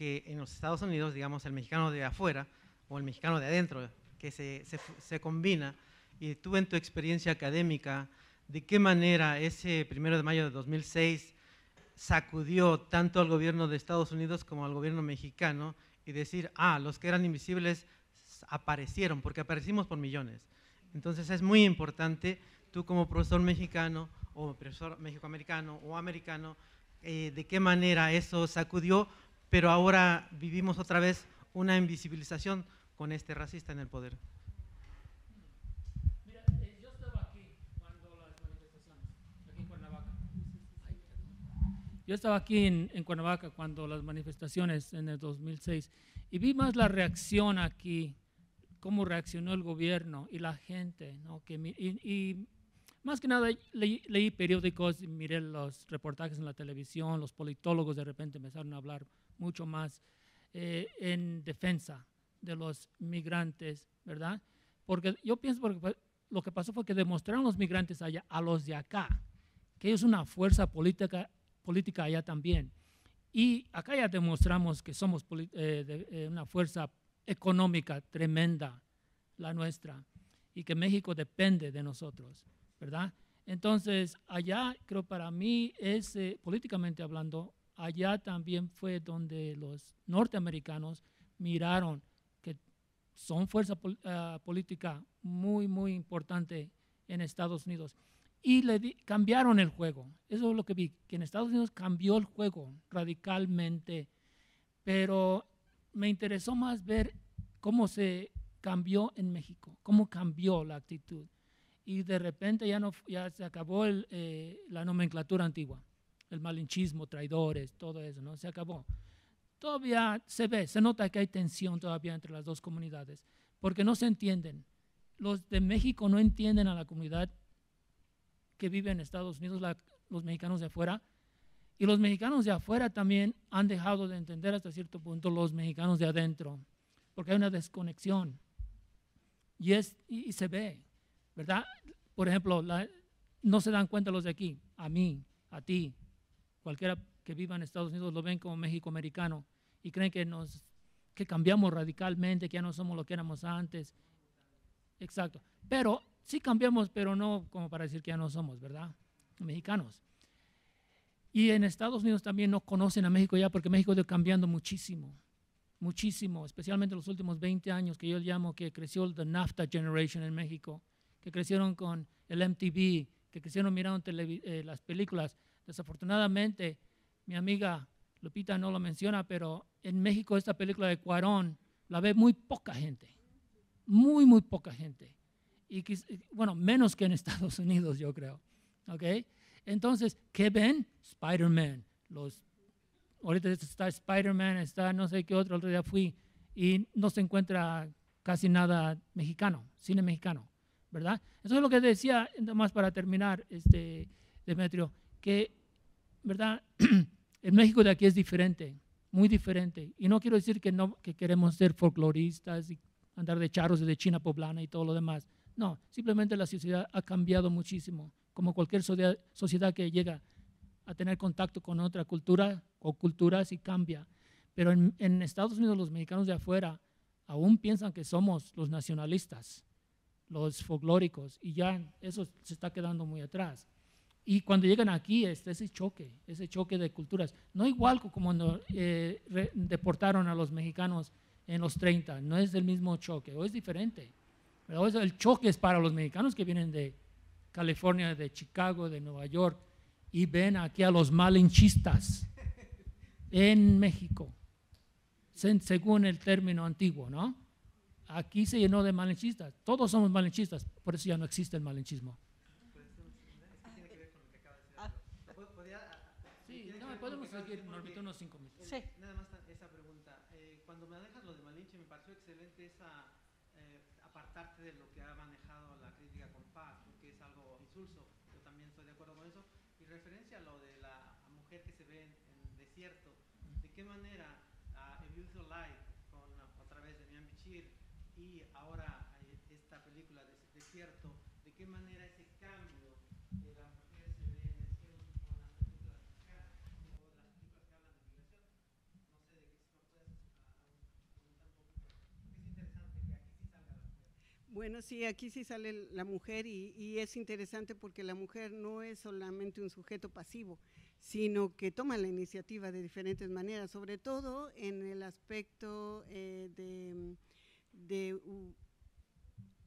que en los Estados Unidos, digamos, el mexicano de afuera o el mexicano de adentro, que se, se, combina, y tú en tu experiencia académica, ¿de qué manera ese primero de mayo de 2006 sacudió tanto al gobierno de Estados Unidos como al gobierno mexicano y decir, ah, los que eran invisibles aparecieron, porque aparecimos por millones. Entonces es muy importante, tú como profesor mexicano o profesor mexicoamericano o americano, eh, de qué manera eso sacudió pero ahora vivimos otra vez una invisibilización con este racista en el poder. Eh, yo estaba aquí cuando las manifestaciones, en Cuernavaca. En, Cuernavaca cuando las manifestaciones en el 2006 y vi más la reacción aquí, cómo reaccionó el gobierno y la gente, ¿no? que, y, y más que nada leí, leí, periódicos, miré los reportajes en la televisión, los politólogos de repente empezaron a hablar mucho más eh, en defensa de los migrantes, ¿verdad? Porque yo pienso que lo que pasó fue que demostraron los migrantes allá a los de acá, que son una fuerza política, política allá también. Y acá ya demostramos que somos eh, eh, una fuerza económica tremenda, la nuestra, y que México depende de nosotros, ¿verdad? Entonces, allá creo para mí es, políticamente hablando, allá también fue donde los norteamericanos miraron que son fuerza ah, política muy, muy importante en Estados Unidos. Y le cambiaron el juego. Eso es lo que vi, que en Estados Unidos cambió el juego radicalmente. Pero me interesó más ver cómo se cambió en México, cómo cambió la actitud. Y de repente ya, no, ya se acabó eh, la nomenclatura antigua el malinchismo, traidores, todo eso, ¿no? Se acabó. Todavía se ve, se nota que hay tensión todavía entre las dos comunidades, porque no se entienden. Los de México no entienden a la comunidad que vive en Estados Unidos, los mexicanos de afuera, y los mexicanos de afuera también han dejado de entender hasta cierto punto los mexicanos de adentro, porque hay una desconexión. Y, es, y, se ve, ¿verdad? Por ejemplo, no se dan cuenta los de aquí, a mí, a ti, cualquiera que viva en Estados Unidos lo ven como México americano y creen que nos que cambiamos radicalmente, que ya no somos lo que éramos antes. Exacto. Pero sí cambiamos, pero no como para decir que ya no somos, ¿verdad? Mexicanos. Y en Estados Unidos también no conocen a México ya porque México ido cambiando muchísimo, muchísimo, especialmente los últimos 20 años que yo llamo que creció el NAFTA Generation en México, que crecieron con el MTV, que crecieron mirando eh, las películas Desafortunadamente, mi amiga Lupita no lo menciona, pero en México esta película de Cuarón la ve muy poca gente, muy, muy poca gente. Y bueno, menos que en Estados Unidos, yo creo. ¿Ok? Entonces, ¿qué ven? Spider-Man. Los, ahorita está Spider-Man, está no sé qué otro, otro día fui y no se encuentra casi nada mexicano, cine mexicano, ¿verdad? Eso es lo que decía, más para terminar, este, Demetrio, que, ¿verdad? El México de aquí es diferente, muy diferente. Y no quiero decir que, no, que queremos ser folcloristas y andar de charros de China poblana y todo lo demás. No, simplemente la sociedad ha cambiado muchísimo. Como cualquier sociedad, que llega a tener contacto con otra cultura o culturas y cambia. Pero en, en Estados Unidos los mexicanos de afuera aún piensan que somos los nacionalistas, los folclóricos, y ya eso se está quedando muy atrás. Y cuando llegan aquí, está ese choque, ese choque de culturas. No igual como cuando eh, deportaron a los mexicanos en los 30, no es el mismo choque, o es diferente. El choque es para los mexicanos que vienen de California, de Chicago, de Nueva York, y ven aquí a los malinchistas en México, según el término antiguo, ¿no? Aquí se llenó de malinchistas. Todos somos malinchistas, por eso ya no existe el malinchismo. Seguir, Norbito, unos cinco minutos. Sí. Nada más esa pregunta. Eh, cuando me dejas lo de Malinche, me pareció excelente esa eh, apartarte de lo que ha manejado la crítica con paz, porque es algo insulso. Yo también estoy de acuerdo con eso. Y referencia a lo de la mujer que se ve en, el desierto, ¿de qué manera uh, A Beautiful Life, con, a través de Mian Bichir, y ahora eh, esta película de desierto, ¿de qué manera ese cambio de la Bueno, sí, aquí sí sale la mujer y, es interesante porque la mujer no es solamente un sujeto pasivo, sino que toma la iniciativa de diferentes maneras, sobre todo en el aspecto eh, de, de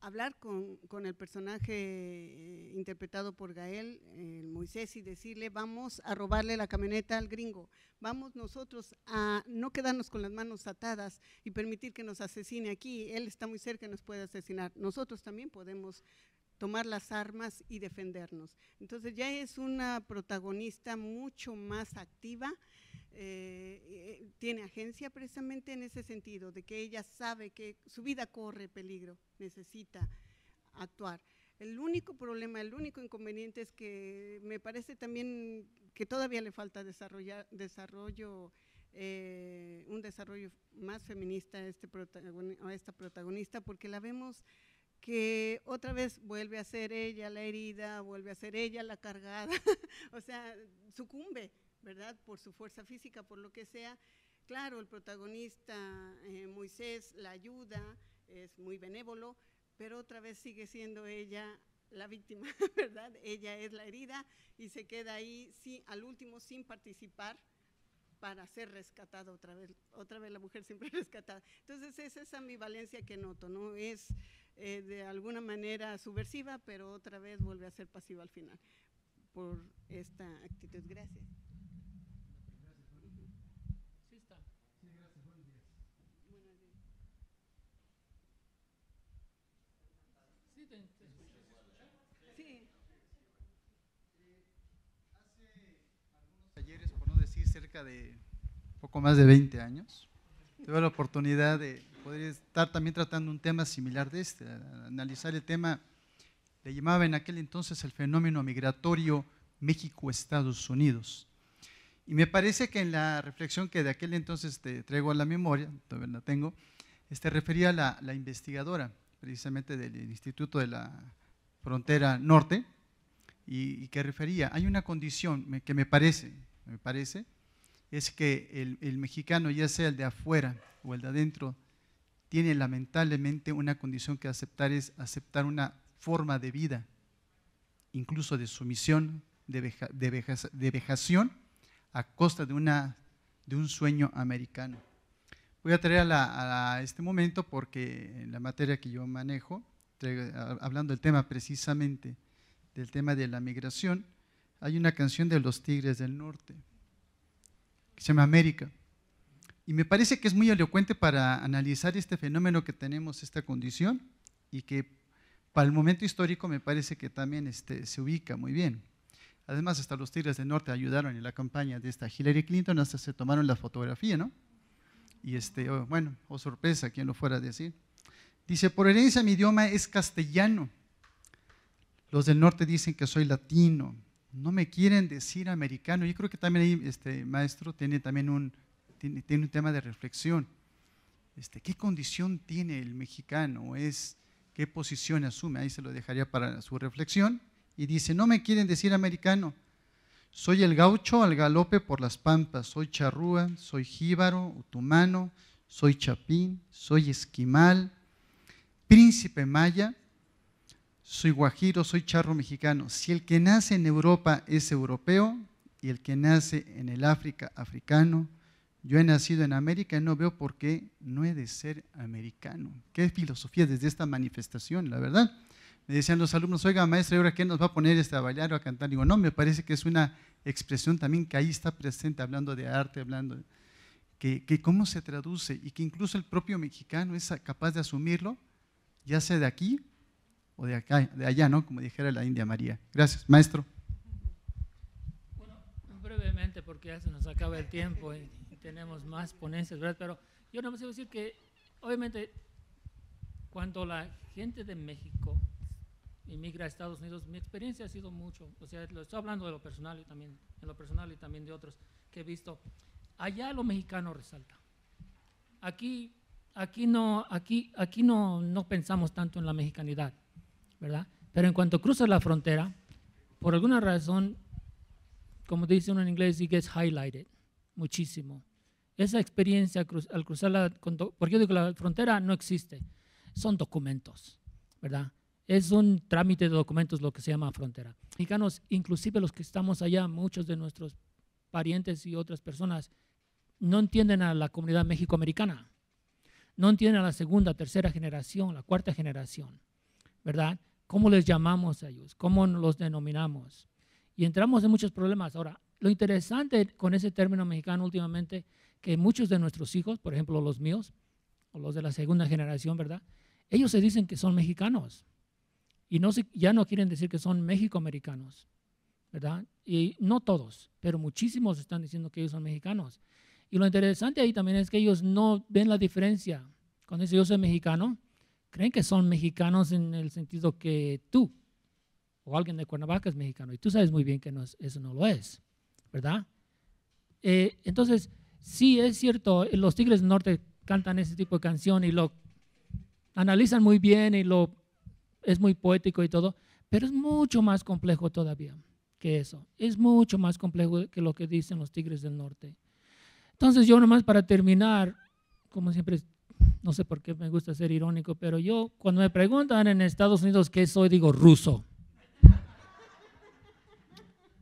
hablar con, con, el personaje eh, interpretado por Gael, el Moisés, y decirle, vamos a robarle la camioneta al gringo, vamos nosotros a no quedarnos con las manos atadas y permitir que nos asesine aquí, él está muy cerca y nos puede asesinar, nosotros también podemos tomar las armas y defendernos. Entonces ya es una protagonista mucho más activa, eh, eh, tiene agencia precisamente en ese sentido, de que ella sabe que su vida corre peligro, necesita actuar. El único problema, el único inconveniente es que me parece también que todavía le falta desarrollar, desarrollo, eh, un desarrollo más feminista a, este a esta protagonista, porque la vemos que otra vez vuelve a ser ella la herida, vuelve a ser ella la cargada, o sea, sucumbe ¿verdad? Por su fuerza física, por lo que sea. Claro, el protagonista eh, Moisés la ayuda, es muy benévolo, pero otra vez sigue siendo ella la víctima, ¿verdad? Ella es la herida y se queda ahí al último sin participar para ser rescatada otra vez, otra vez la mujer siempre rescatada. Entonces es esa ambivalencia que noto, ¿no? Es eh, de alguna manera subversiva, pero otra vez vuelve a ser pasiva al final por esta actitud. Gracias. Cerca de poco más de 20 años. Tuve la oportunidad de poder estar también tratando un tema similar de este, analizar el tema, le llamaba en aquel entonces el fenómeno migratorio México-Estados Unidos. Y me parece que en la reflexión que de aquel entonces te traigo a la memoria, todavía la tengo, este, refería a la, la investigadora precisamente del Instituto de la Frontera Norte, y, y, que refería, hay una condición que me parece, me parece, es que el, mexicano, ya sea el de afuera o el de adentro, tiene lamentablemente una condición que aceptar, es aceptar una forma de vida, incluso de sumisión, de, vejación, a costa de, un sueño americano. Voy a traer a, este momento porque en la materia que yo manejo, hablando del tema precisamente del tema de la migración, hay una canción de los Tigres del Norte se llama América. Y me parece que es muy elocuente para analizar este fenómeno que tenemos, esta condición, y que para el momento histórico me parece que también este, se ubica muy bien. Además, hasta los Tigres del Norte ayudaron en la campaña de esta Hillary Clinton, hasta se tomaron la fotografía, ¿no? y este, oh, bueno, o sorpresa, quien lo fuera a decir. Dice, por herencia mi idioma es castellano. Los del norte dicen que soy latino. No me quieren decir americano. Yo creo que también ahí, este maestro, tiene también un, tiene, un tema de reflexión. Este, ¿Qué condición tiene el mexicano? Es, ¿Qué posición asume? Ahí se lo dejaría para su reflexión. Y dice, no me quieren decir americano. Soy el gaucho al galope por las pampas. Soy charrúa, soy jíbaro, utumano, soy chapín, soy esquimal, príncipe maya, soy guajiro, soy charro mexicano. Si el que nace en Europa es europeo y el que nace en el África, africano, yo he nacido en América y no veo por qué no he de ser americano. Qué filosofía desde esta manifestación, la verdad. Me decían los alumnos, oiga maestra, ¿y ahora qué nos va a poner este a bailar o a cantar? Digo, no, me parece que es una expresión también que ahí está presente, hablando de arte, hablando de, que, que cómo se traduce y que incluso el propio mexicano es capaz de asumirlo, ya sea de aquí de allá, ¿no? Como dijera la India María. Gracias, maestro. Bueno, brevemente, porque ya se nos acaba el tiempo y tenemos más ponencias, ¿verdad? Pero yo no me sé decir que, obviamente, cuando la gente de México inmigra a Estados Unidos, mi experiencia ha sido mucho, o sea, lo estoy hablando de lo personal y también, en lo personal y también de otros que he visto. Allá lo mexicano resalta. Aquí, aquí no, aquí, aquí no, no pensamos tanto en la mexicanidad, ¿verdad? Pero en cuanto cruzas la frontera, por alguna razón, como dice uno en inglés, it gets highlighted muchísimo esa experiencia al cruzar la, porque yo digo que la frontera no existe, son documentos, ¿verdad? Es un trámite de documentos lo que se llama frontera. Mexicanos, inclusive los que estamos allá, muchos de nuestros parientes y otras personas, no entienden a la comunidad mexicoamericana, no entienden a la segunda, tercera generación, la cuarta generación, ¿verdad? ¿Cómo les llamamos a ellos? ¿Cómo los denominamos? Y entramos en muchos problemas. Ahora, lo interesante con ese término mexicano últimamente que muchos de nuestros hijos, por ejemplo los míos, o los de la segunda generación, ¿verdad? Ellos se dicen que son mexicanos y no ya no quieren decir que son mexicoamericanos, ¿verdad? Y no todos, pero muchísimos están diciendo que ellos son mexicanos. Y lo interesante ahí también es que ellos no ven la diferencia. Cuando dicen yo soy mexicano, creen que son mexicanos en el sentido que tú o alguien de Cuernavaca es mexicano. Y tú sabes muy bien que eso no lo es, ¿verdad? Eh, entonces, sí es cierto, los Tigres del Norte cantan ese tipo de canción y lo analizan muy bien y lo es muy poético y todo, pero es mucho más complejo todavía que eso. Es mucho más complejo que lo que dicen los Tigres del Norte. Entonces yo nomás para terminar, como siempre, no sé por qué me gusta ser irónico, pero yo cuando me preguntan en Estados Unidos qué soy, digo ruso.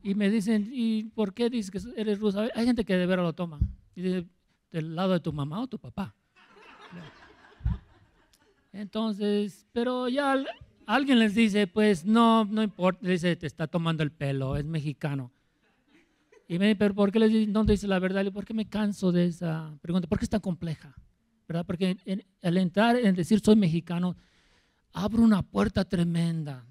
Y me dicen, ¿y por qué dices que eres ruso? Hay gente que de veras lo toma. Y ¿del lado de tu mamá o tu papá? Entonces, pero ya alguien les dice, pues no, no importa, dice, te está tomando el pelo, es mexicano. Y me dice, pero ¿por qué les dice, no dice la verdad? ¿Por qué me canso de esa pregunta? ¿Por qué es tan compleja? ¿Verdad? Porque al entrar en decir soy mexicano, abro una puerta tremenda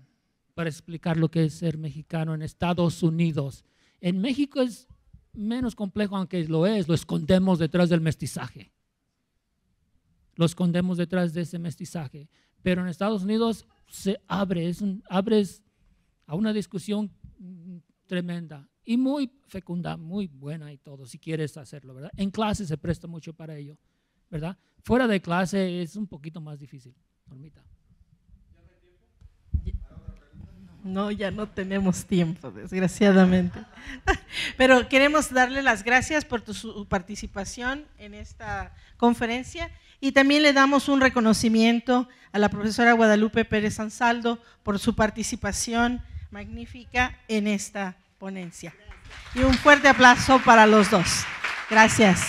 para explicar lo que es ser mexicano en Estados Unidos. En México es menos complejo, aunque lo es, lo escondemos detrás del mestizaje. Lo escondemos detrás de ese mestizaje. Pero en Estados Unidos se abre, es abres a una discusión tremenda y muy fecunda, muy buena y todo, si quieres hacerlo, ¿verdad? En clase se presta mucho para ello, ¿verdad? Fuera de clase es un poquito más difícil. Normita. No, ya no tenemos tiempo, desgraciadamente. Pero queremos darle las gracias por su participación en esta conferencia y también le damos un reconocimiento a la profesora Guadalupe Pérez Ansaldo por su participación magnífica en esta ponencia. Y un fuerte aplauso para los dos. Gracias.